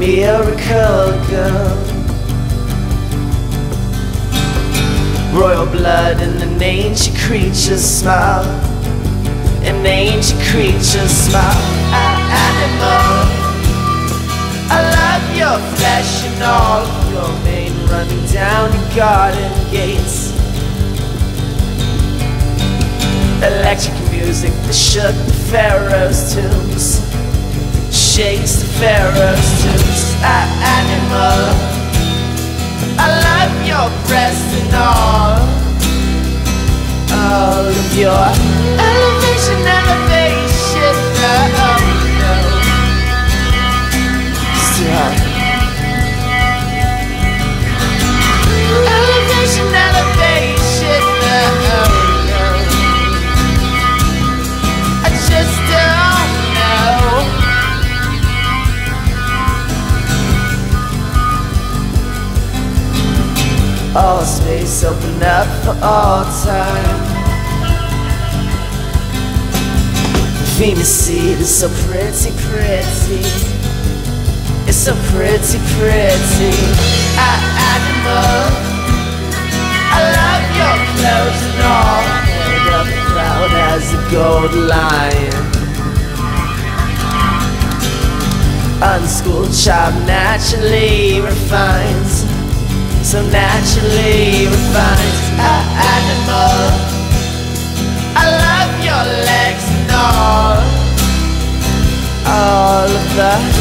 miracle girl. Royal blood and an ancient creature's smile. An ancient creature's smile. An animal. I love your flesh and all your mane running down the garden gates. Electric music that shook the pharaoh's tombs Shakes the pharaoh's tombs A animal. I love your breast and all. All of your All space open up for all time. Venus seed is so pretty, pretty. It's so pretty, pretty. I, animal. I love your clothes and all. Head up proud as a gold lion. Unschooled child naturally refines. Naturally refined. Animal. I love your legs and all. All of the